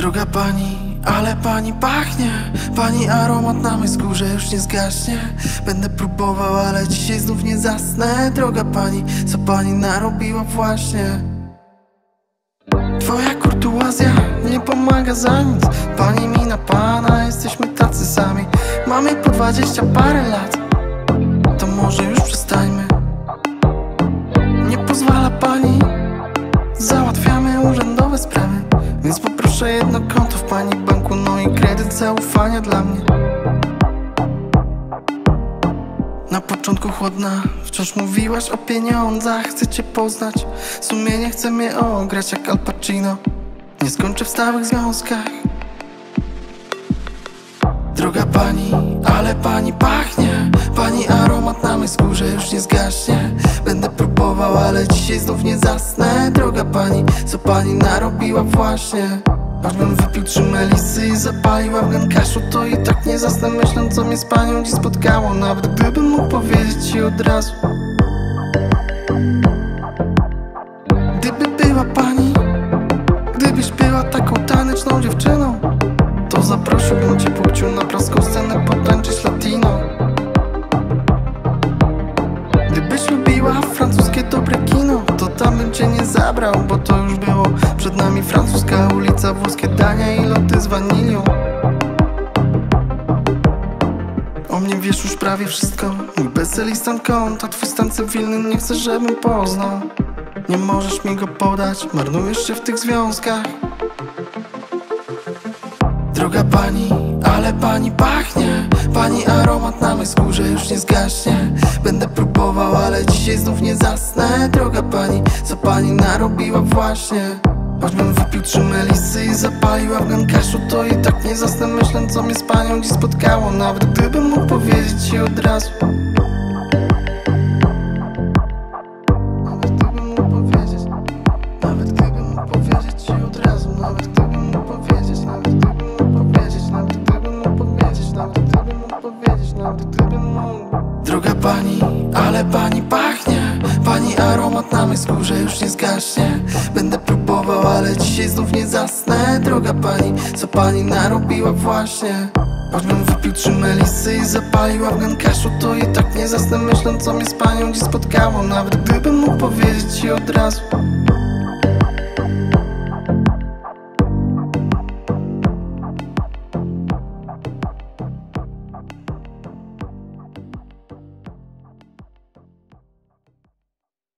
Droga pani, ale pani pachnie. Pani aromat na mojej skórze już nie zgaśnie. Będę próbował, ale dzisiaj znów nie zasnę. Droga pani, co pani narobiła właśnie? Twoja kurtuazja nie pomaga za nic. Pani mi na pana, jesteśmy tacy sami. Mamy po dwadzieścia parę lat. To może już przestańmy. Nie pozwala pani. Załatwiamy urzędowe sprawy Więc poproszę jedno konto w pani banku No i kredyt zaufania dla mnie. Na początku chłodna Wciąż mówiłaś o pieniądzach Chcę cię poznać. Sumienie chce mnie ograć jak Al Pacino. Nie skończę w stałych związkach. Droga pani, ale pani pachnie. Pani aromat na mojej skórze już nie zgaśnie. Będę próbował, ale dzisiaj znów nie zasnę. Droga pani, co pani narobiła właśnie Choćbym wypił trzy melisy i zapalił afgan kaszu To i tak nie zasnę myśląc co mnie z panią dziś spotkało. Nawet gdybym mógł powiedzieć ci od razu. Gdyby była pani Gdybyś była taką taneczną dziewczyną To zaprosiłbym cię płciu na praską scenę potańczyć latino. Gdybyś lubiła francuskie dobre kino To tam bym cię nie zabrał, bo to już było nami francuska ulica, włoskie dania i loty z wanilią. O mnie wiesz już prawie wszystko. Mój bezcel i stan konta, twój stan cywilny Nie chcę, żebym poznał. Nie możesz mi go podać, marnujesz się w tych związkach. Droga pani, ale pani pachnie. Pani aromat na mojej skórze już nie zgaśnie. Będę próbował, ale dzisiaj znów nie zasnę. Droga pani, co pani narobiła właśnie Choćbym wypił trzy melisy i zapalił afgan kaszu To i tak nie zasnę myśląc co mnie z panią dziś spotkało. Nawet gdybym mógł powiedzieć ci od razu. Nawet gdybym mógł powiedzieć. Nawet gdybym mógł powiedzieć ci od razu. Nawet gdybym mógł powiedzieć. Nawet gdybym mógł powiedzieć. Nawet gdybym mógł powiedzieć. Nawet gdybym mógł powiedzieć. Nawet gdybym mógł. Droga pani, ale pani pachnie. Pani aromat na mojej skórze już nie zgaśnie. Będę próbował, dzisiaj znów nie zasnę Droga pani, co pani narobiła właśnie? Choćbym wypił trzy melisy i zapalił afgan kaszu To i tak nie zasnę. Myśląc co mnie z panią dziś spotkało. Nawet gdybym mógł powiedzieć ci od razu